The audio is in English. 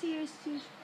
tears, tears.